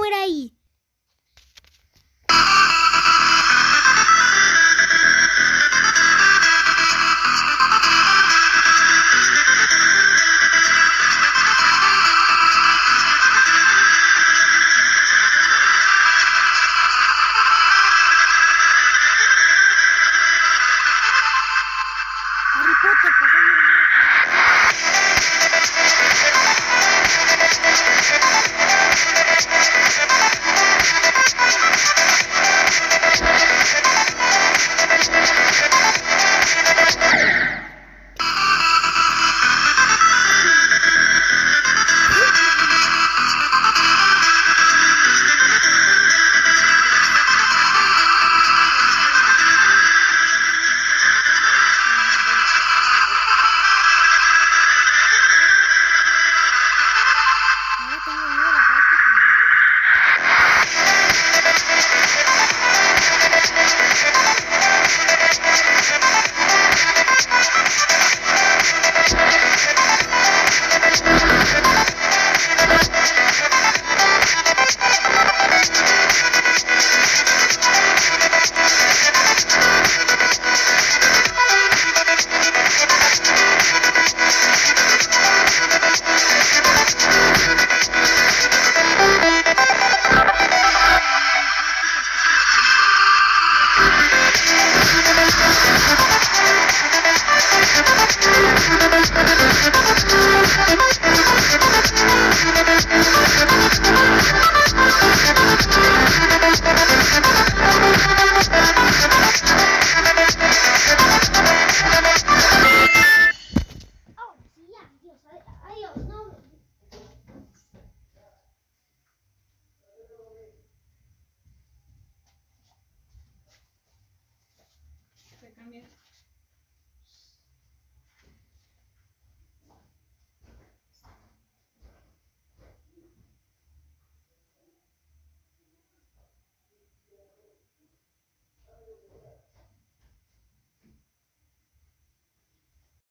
por ahí. Harry Potter pasando Thank you. na minha é